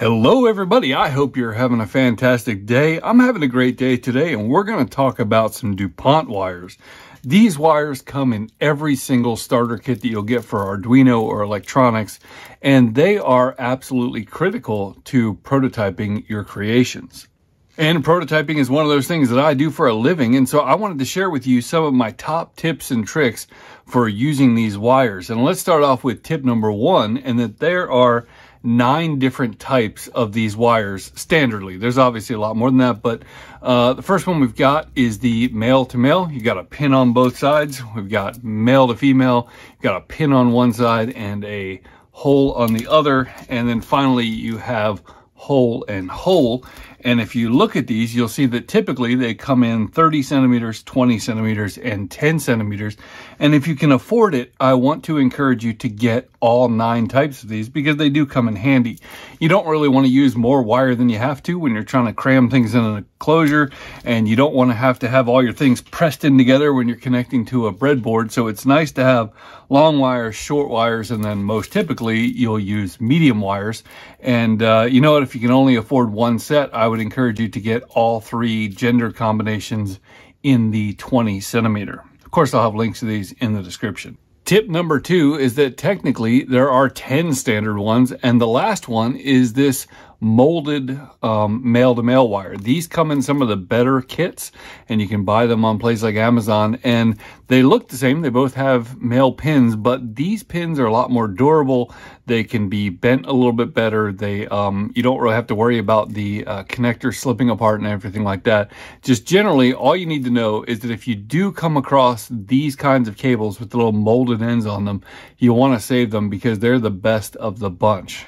Hello, everybody. I hope you're having a fantastic day. I'm having a great day today, and we're going to talk about some DuPont wires. These wires come in every single starter kit that you'll get for Arduino or electronics, and they are absolutely critical to prototyping your creations. And prototyping is one of those things that I do for a living. And so I wanted to share with you some of my top tips and tricks for using these wires. And let's start off with tip number one, and that there are nine different types of these wires standardly. There's obviously a lot more than that, but uh, the first one we've got is the male to male. You got a pin on both sides. We've got male to female. You've got a pin on one side and a hole on the other. And then finally you have hole and hole. And if you look at these, you'll see that typically they come in 30 centimeters, 20 centimeters, and 10 centimeters. And if you can afford it, I want to encourage you to get all nine types of these because they do come in handy. You don't really want to use more wire than you have to when you're trying to cram things in an enclosure and you don't want to have to have all your things pressed in together when you're connecting to a breadboard. So it's nice to have long wires, short wires, and then most typically you'll use medium wires. And uh, you know what, if you can only afford one set, I would encourage you to get all three gender combinations in the 20 centimeter. Of course, I'll have links to these in the description. Tip number two is that technically there are 10 standard ones, and the last one is this molded um, male to male wire. These come in some of the better kits and you can buy them on places like Amazon and they look the same. They both have male pins, but these pins are a lot more durable. They can be bent a little bit better. They, um, you don't really have to worry about the uh, connector slipping apart and everything like that. Just generally, all you need to know is that if you do come across these kinds of cables with the little molded ends on them, you want to save them because they're the best of the bunch.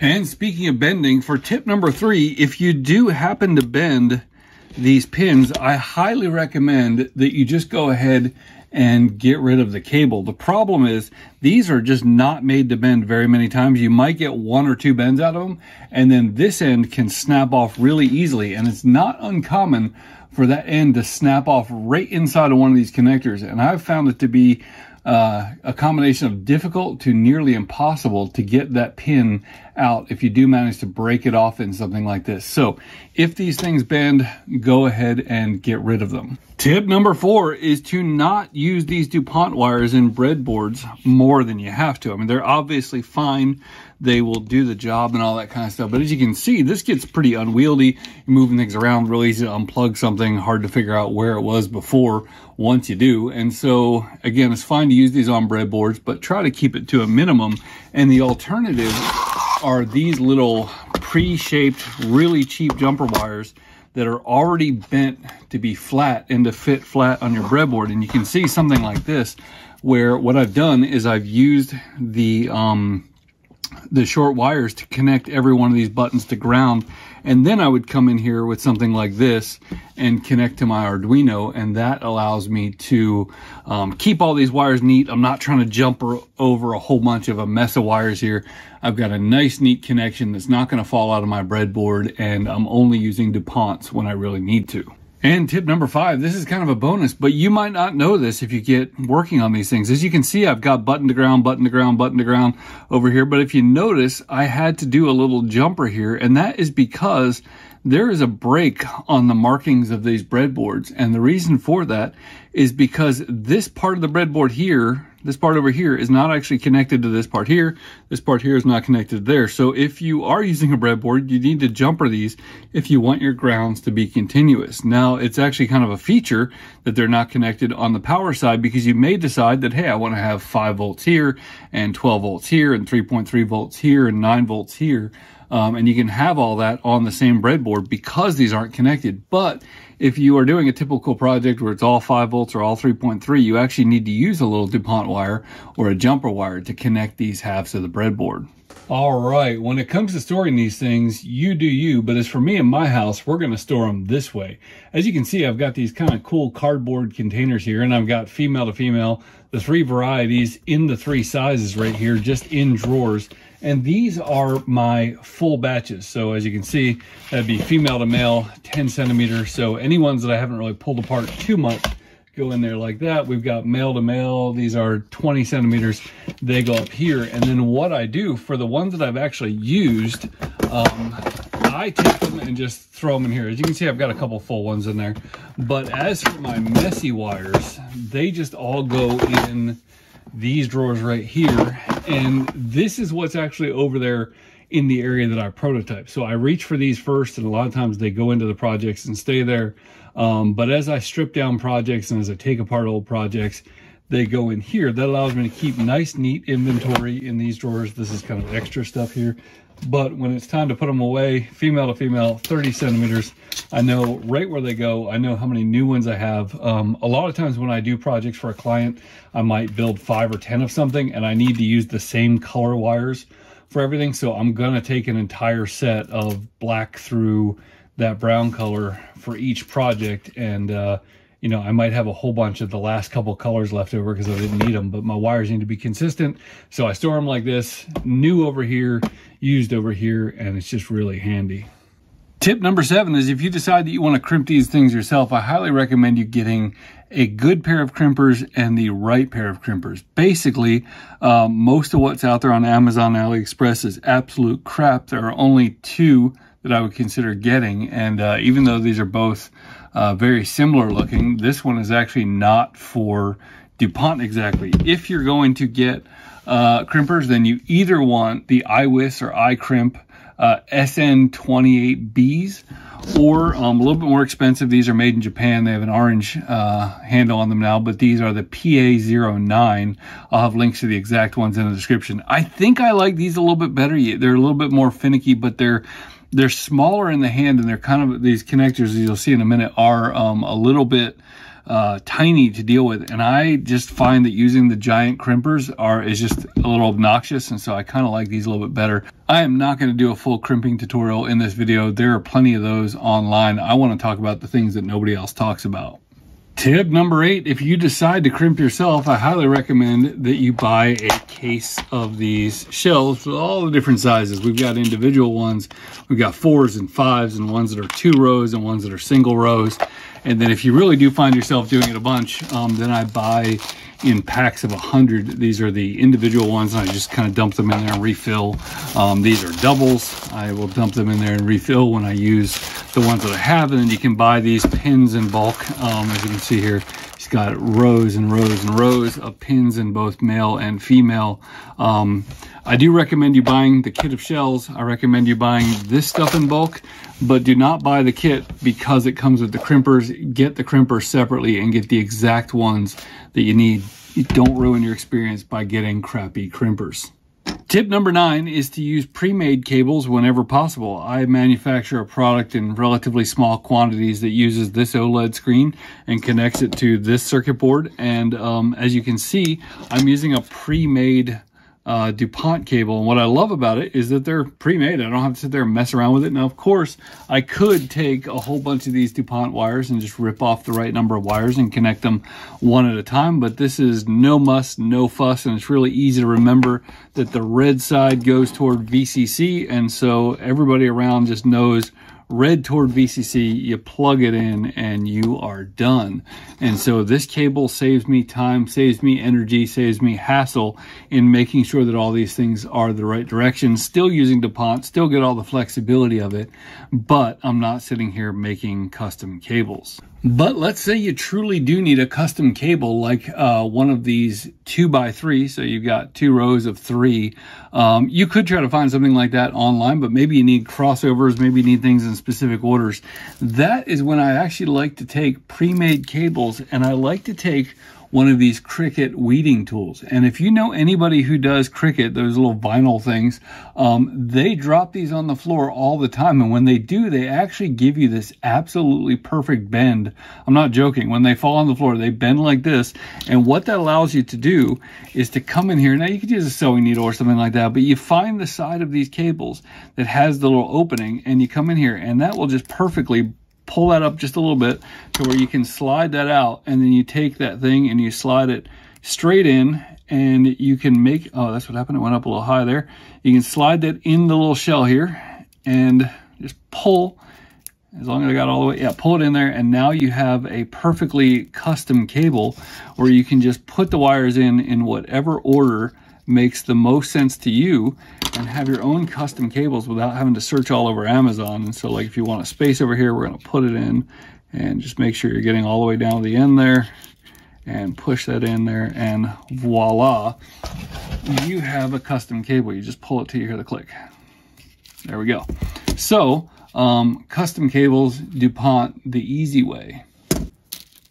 And speaking of bending, for tip number three, if you do happen to bend these pins, I highly recommend that you just go ahead and get rid of the cable. The problem is these are just not made to bend very many times. You might get one or two bends out of them, and then this end can snap off really easily. And it's not uncommon for that end to snap off right inside of one of these connectors. And I've found it to be uh, a combination of difficult to nearly impossible to get that pin out if you do manage to break it off in something like this. So if these things bend, go ahead and get rid of them. Tip number four is to not use these DuPont wires in breadboards more than you have to. I mean, they're obviously fine. They will do the job and all that kind of stuff. But as you can see, this gets pretty unwieldy. You're moving things around, really easy to unplug something, hard to figure out where it was before once you do. And so again, it's fine to use these on breadboards, but try to keep it to a minimum. And the alternative are these little pre-shaped, really cheap jumper wires that are already bent to be flat and to fit flat on your breadboard. And you can see something like this, where what I've done is I've used the, um, the short wires to connect every one of these buttons to ground and then I would come in here with something like this and connect to my Arduino. And that allows me to um, keep all these wires neat. I'm not trying to jump over a whole bunch of a mess of wires here. I've got a nice, neat connection that's not going to fall out of my breadboard. And I'm only using DuPonts when I really need to. And tip number five, this is kind of a bonus, but you might not know this if you get working on these things. As you can see, I've got button to ground, button to ground, button to ground over here. But if you notice, I had to do a little jumper here, and that is because there is a break on the markings of these breadboards. And the reason for that is because this part of the breadboard here, this part over here is not actually connected to this part here. This part here is not connected there. So if you are using a breadboard, you need to jumper these if you want your grounds to be continuous. Now it's actually kind of a feature that they're not connected on the power side because you may decide that, hey, I want to have five volts here and 12 volts here and 3.3 volts here and nine volts here. Um, and you can have all that on the same breadboard because these aren't connected. But if you are doing a typical project where it's all 5 volts or all 3.3, you actually need to use a little DuPont wire or a jumper wire to connect these halves of the breadboard. All right, when it comes to storing these things, you do you, but as for me and my house, we're gonna store them this way. As you can see, I've got these kind of cool cardboard containers here, and I've got female to female, the three varieties in the three sizes right here, just in drawers. And these are my full batches. So as you can see, that'd be female to male, 10 centimeters. So any ones that I haven't really pulled apart too much go in there like that. We've got male to male. These are 20 centimeters. They go up here. And then what I do for the ones that I've actually used, um, I take them and just throw them in here. As you can see, I've got a couple full ones in there. But as for my messy wires, they just all go in these drawers right here. And this is what's actually over there in the area that I prototype. So I reach for these first, and a lot of times they go into the projects and stay there. Um, but as I strip down projects and as I take apart old projects, they go in here. That allows me to keep nice, neat inventory in these drawers. This is kind of extra stuff here. But when it's time to put them away, female to female, 30 centimeters, I know right where they go. I know how many new ones I have. Um, a lot of times when I do projects for a client, I might build five or 10 of something and I need to use the same color wires for everything. So I'm gonna take an entire set of black through that brown color for each project and uh, you know, I might have a whole bunch of the last couple colors left over because I didn't need them, but my wires need to be consistent. So I store them like this, new over here, used over here, and it's just really handy. Tip number seven is if you decide that you want to crimp these things yourself, I highly recommend you getting a good pair of crimpers and the right pair of crimpers. Basically, um, most of what's out there on Amazon AliExpress is absolute crap. There are only two that I would consider getting, and uh, even though these are both uh, very similar looking. This one is actually not for DuPont exactly. If you're going to get uh, crimpers, then you either want the iWiss or iCrimp uh, SN28Bs or um, a little bit more expensive. These are made in Japan. They have an orange uh, handle on them now, but these are the PA09. I'll have links to the exact ones in the description. I think I like these a little bit better. They're a little bit more finicky, but they're they're smaller in the hand and they're kind of these connectors as you'll see in a minute are um, a little bit uh, tiny to deal with and I just find that using the giant crimpers are is just a little obnoxious and so I kind of like these a little bit better. I am not going to do a full crimping tutorial in this video. There are plenty of those online. I want to talk about the things that nobody else talks about. Tip number eight, if you decide to crimp yourself, I highly recommend that you buy a case of these shells with all the different sizes. We've got individual ones, we've got fours and fives and ones that are two rows and ones that are single rows. And then if you really do find yourself doing it a bunch, um, then I buy in packs of 100. These are the individual ones, and I just kind of dump them in there and refill. Um, these are doubles. I will dump them in there and refill when I use the ones that I have, and then you can buy these pins in bulk. Um, as you can see here, got rows and rows and rows of pins in both male and female. Um, I do recommend you buying the kit of shells. I recommend you buying this stuff in bulk, but do not buy the kit because it comes with the crimpers. Get the crimpers separately and get the exact ones that you need. You don't ruin your experience by getting crappy crimpers. Tip number nine is to use pre-made cables whenever possible. I manufacture a product in relatively small quantities that uses this OLED screen and connects it to this circuit board. And um, as you can see, I'm using a pre-made uh, DuPont cable. And what I love about it is that they're pre-made. I don't have to sit there and mess around with it. Now, of course, I could take a whole bunch of these DuPont wires and just rip off the right number of wires and connect them one at a time. But this is no muss, no fuss, and it's really easy to remember that the red side goes toward VCC. And so everybody around just knows red toward VCC, you plug it in and you are done. And so this cable saves me time, saves me energy, saves me hassle in making sure that all these things are the right direction. Still using DuPont, still get all the flexibility of it, but I'm not sitting here making custom cables. But let's say you truly do need a custom cable like uh, one of these two by three. So you've got two rows of three. Um, you could try to find something like that online, but maybe you need crossovers, maybe you need things in specific orders. That is when I actually like to take pre-made cables and I like to take one of these Cricut weeding tools. And if you know anybody who does Cricut, those little vinyl things, um, they drop these on the floor all the time. And when they do, they actually give you this absolutely perfect bend. I'm not joking. When they fall on the floor, they bend like this. And what that allows you to do is to come in here. Now you could use a sewing needle or something like that, but you find the side of these cables that has the little opening and you come in here and that will just perfectly pull that up just a little bit to where you can slide that out and then you take that thing and you slide it straight in and you can make, oh, that's what happened. It went up a little high there. You can slide that in the little shell here and just pull as long as I got all the way, yeah, pull it in there, and now you have a perfectly custom cable where you can just put the wires in in whatever order makes the most sense to you and have your own custom cables without having to search all over Amazon. And so like if you want a space over here, we're gonna put it in and just make sure you're getting all the way down to the end there and push that in there and voila, you have a custom cable. You just pull it till you hear the click. There we go. So um, custom cables, DuPont, the easy way.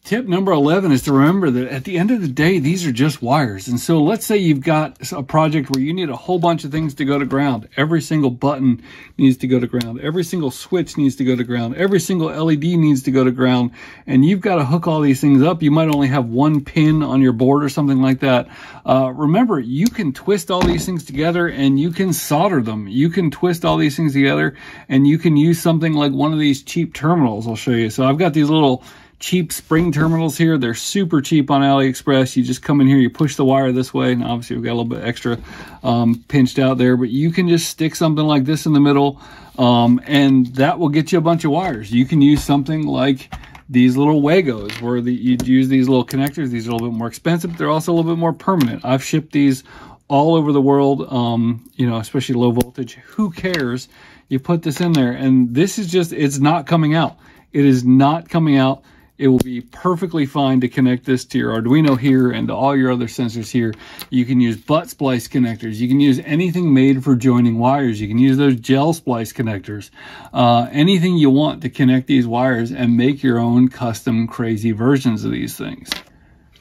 Tip number 11 is to remember that at the end of the day, these are just wires. And so let's say you've got a project where you need a whole bunch of things to go to ground. Every single button needs to go to ground. Every single switch needs to go to ground. Every single LED needs to go to ground. And you've got to hook all these things up. You might only have one pin on your board or something like that. Uh, remember, you can twist all these things together and you can solder them. You can twist all these things together and you can use something like one of these cheap terminals. I'll show you. So I've got these little cheap spring terminals here. They're super cheap on AliExpress. You just come in here, you push the wire this way, and obviously we've got a little bit extra um, pinched out there, but you can just stick something like this in the middle, um, and that will get you a bunch of wires. You can use something like these little Wagos, where the, you'd use these little connectors. These are a little bit more expensive, but they're also a little bit more permanent. I've shipped these all over the world, um, you know, especially low voltage. Who cares? You put this in there, and this is just, it's not coming out. It is not coming out it will be perfectly fine to connect this to your Arduino here and to all your other sensors here. You can use butt splice connectors. You can use anything made for joining wires. You can use those gel splice connectors. Uh, anything you want to connect these wires and make your own custom crazy versions of these things.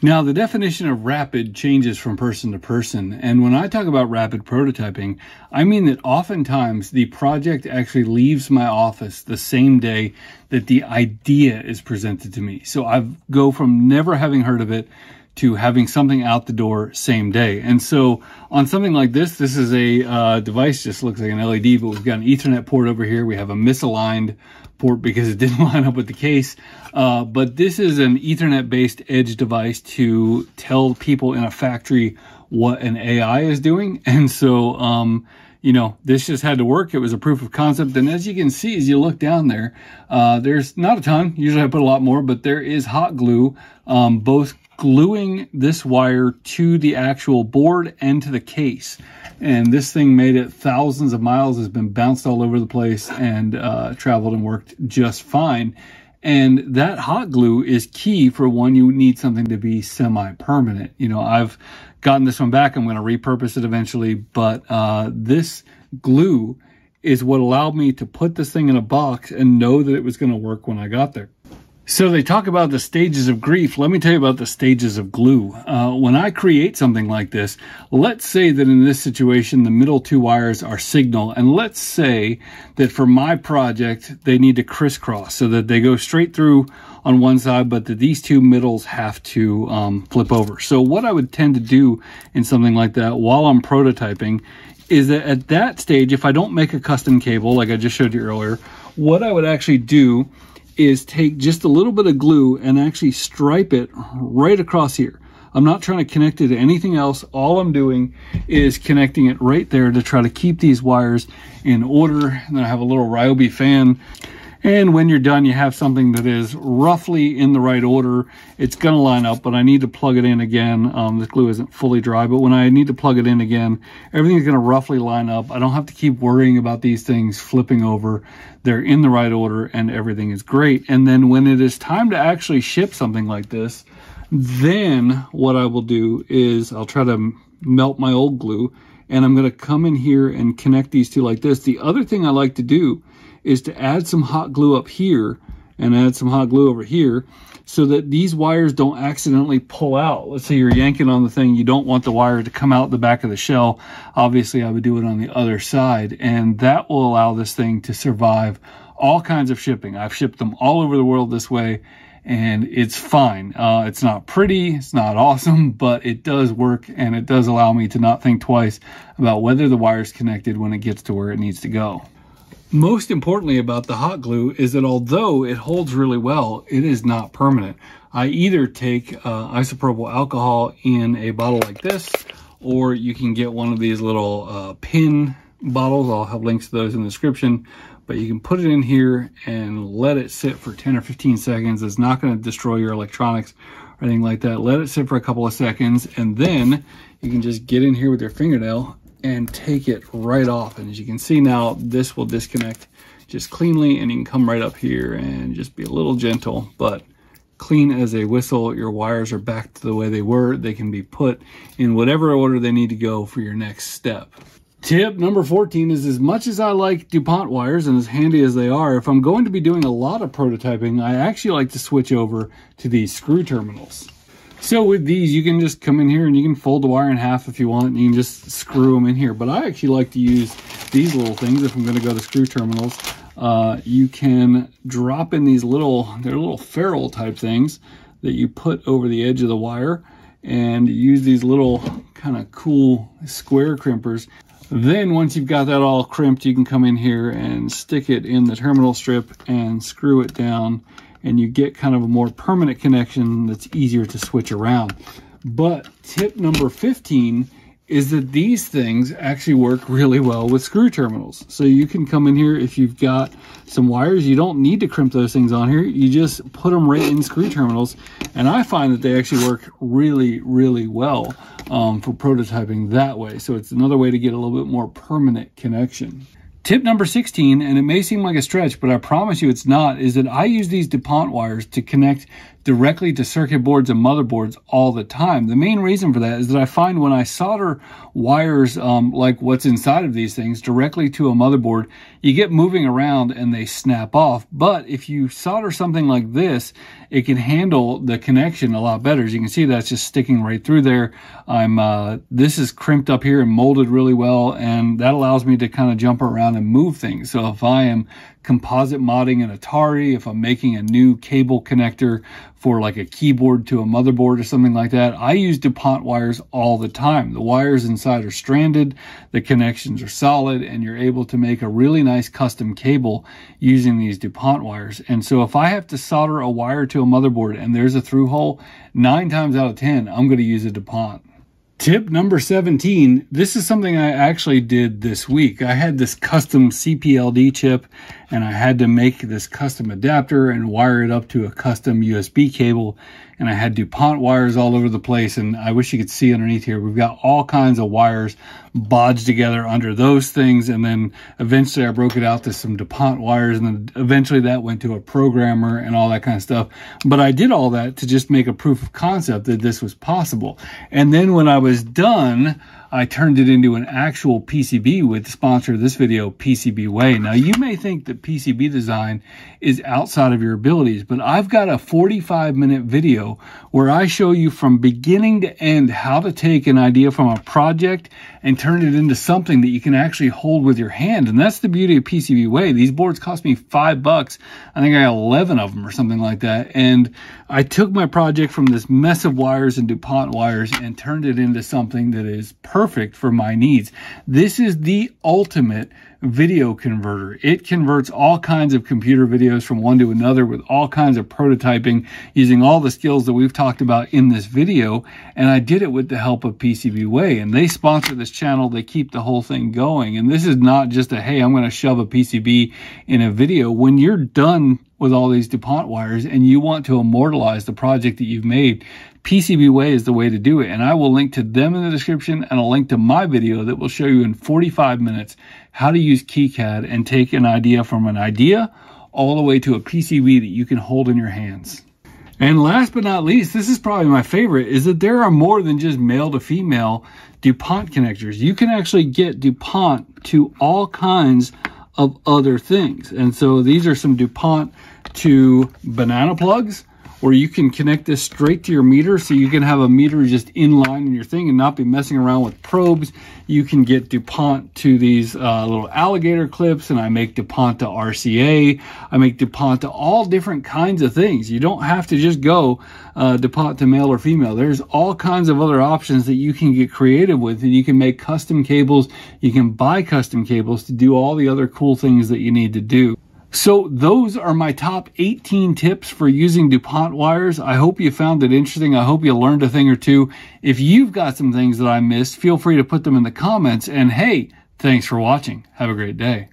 Now, the definition of rapid changes from person to person, and when I talk about rapid prototyping, I mean that oftentimes the project actually leaves my office the same day that the idea is presented to me. So I go from never having heard of it to having something out the door same day. And so on something like this, this is a uh, device, just looks like an LED, but we've got an ethernet port over here. We have a misaligned port because it didn't line up with the case. Uh, but this is an ethernet based edge device to tell people in a factory what an AI is doing. And so, um, you know, this just had to work. It was a proof of concept. And as you can see, as you look down there, uh, there's not a ton. Usually I put a lot more, but there is hot glue, um, both gluing this wire to the actual board and to the case. And this thing made it thousands of miles, has been bounced all over the place and uh, traveled and worked just fine. And that hot glue is key for when you need something to be semi-permanent. You know, I've gotten this one back. I'm going to repurpose it eventually, but uh, this glue is what allowed me to put this thing in a box and know that it was going to work when I got there. So they talk about the stages of grief. Let me tell you about the stages of glue. Uh, when I create something like this, let's say that in this situation, the middle two wires are signal. And let's say that for my project, they need to crisscross so that they go straight through on one side, but that these two middles have to um, flip over. So what I would tend to do in something like that while I'm prototyping is that at that stage, if I don't make a custom cable, like I just showed you earlier, what I would actually do is take just a little bit of glue and actually stripe it right across here. I'm not trying to connect it to anything else. All I'm doing is connecting it right there to try to keep these wires in order. And then I have a little Ryobi fan and when you're done, you have something that is roughly in the right order. It's going to line up, but I need to plug it in again. Um, the glue isn't fully dry, but when I need to plug it in again, everything's going to roughly line up. I don't have to keep worrying about these things flipping over. They're in the right order and everything is great. And then when it is time to actually ship something like this, then what I will do is I'll try to melt my old glue and I'm going to come in here and connect these two like this. The other thing I like to do is to add some hot glue up here and add some hot glue over here so that these wires don't accidentally pull out. Let's say you're yanking on the thing, you don't want the wire to come out the back of the shell. Obviously, I would do it on the other side, and that will allow this thing to survive all kinds of shipping. I've shipped them all over the world this way, and it's fine. Uh, it's not pretty, it's not awesome, but it does work, and it does allow me to not think twice about whether the wire is connected when it gets to where it needs to go. Most importantly about the hot glue is that although it holds really well, it is not permanent. I either take uh, isopropyl alcohol in a bottle like this, or you can get one of these little uh, pin bottles. I'll have links to those in the description. But you can put it in here and let it sit for 10 or 15 seconds. It's not going to destroy your electronics or anything like that. Let it sit for a couple of seconds, and then you can just get in here with your fingernail and take it right off. And as you can see now, this will disconnect just cleanly and you can come right up here and just be a little gentle, but clean as a whistle. Your wires are back to the way they were. They can be put in whatever order they need to go for your next step. Tip number 14 is as much as I like DuPont wires and as handy as they are, if I'm going to be doing a lot of prototyping, I actually like to switch over to these screw terminals. So with these, you can just come in here and you can fold the wire in half if you want, and you can just screw them in here. But I actually like to use these little things if I'm going to go to screw terminals. Uh, you can drop in these little, they're little ferrule type things that you put over the edge of the wire and use these little kind of cool square crimpers. Then once you've got that all crimped, you can come in here and stick it in the terminal strip and screw it down and you get kind of a more permanent connection that's easier to switch around. But tip number 15 is that these things actually work really well with screw terminals. So you can come in here if you've got some wires, you don't need to crimp those things on here. You just put them right in screw terminals. And I find that they actually work really, really well um, for prototyping that way. So it's another way to get a little bit more permanent connection. Tip number 16, and it may seem like a stretch, but I promise you it's not, is that I use these DuPont wires to connect directly to circuit boards and motherboards all the time. The main reason for that is that I find when I solder wires um, like what's inside of these things directly to a motherboard, you get moving around and they snap off. But if you solder something like this, it can handle the connection a lot better. As you can see, that's just sticking right through there. I'm uh, This is crimped up here and molded really well, and that allows me to kind of jump around and move things. So if I am composite modding an Atari, if I'm making a new cable connector for like a keyboard to a motherboard or something like that, I use DuPont wires all the time. The wires inside are stranded, the connections are solid, and you're able to make a really nice custom cable using these DuPont wires. And so if I have to solder a wire to a motherboard and there's a through hole, nine times out of 10, I'm going to use a DuPont. Tip number 17. This is something I actually did this week. I had this custom CPLD chip and I had to make this custom adapter and wire it up to a custom USB cable. And I had DuPont wires all over the place. And I wish you could see underneath here. We've got all kinds of wires bodged together under those things. And then eventually I broke it out to some DuPont wires. And then eventually that went to a programmer and all that kind of stuff. But I did all that to just make a proof of concept that this was possible. And then when I was done, I turned it into an actual PCB with the sponsor of this video, PCBWay. Now, you may think that PCB design is outside of your abilities, but I've got a 45 minute video where I show you from beginning to end how to take an idea from a project and turn it into something that you can actually hold with your hand. And that's the beauty of PCBWay. These boards cost me five bucks. I think I got 11 of them or something like that. And I took my project from this mess of wires and DuPont wires and turned it into something that is perfect for my needs. This is the ultimate video converter. It converts all kinds of computer videos from one to another with all kinds of prototyping using all the skills that we've talked about in this video. And I did it with the help of PCBWay and they sponsor this channel. They keep the whole thing going. And this is not just a, hey, I'm going to shove a PCB in a video. When you're done with all these DuPont wires and you want to immortalize the project that you've made, PCBWay is the way to do it. And I will link to them in the description and a link to my video that will show you in 45 minutes how to use KiCad and take an idea from an idea all the way to a PCB that you can hold in your hands. And last but not least, this is probably my favorite, is that there are more than just male to female DuPont connectors. You can actually get DuPont to all kinds of other things. And so these are some DuPont to banana plugs or you can connect this straight to your meter so you can have a meter just in line in your thing and not be messing around with probes. You can get DuPont to these uh, little alligator clips and I make DuPont to RCA. I make DuPont to all different kinds of things. You don't have to just go uh, DuPont to male or female. There's all kinds of other options that you can get creative with and you can make custom cables. You can buy custom cables to do all the other cool things that you need to do. So those are my top 18 tips for using DuPont wires. I hope you found it interesting. I hope you learned a thing or two. If you've got some things that I missed, feel free to put them in the comments. And hey, thanks for watching. Have a great day.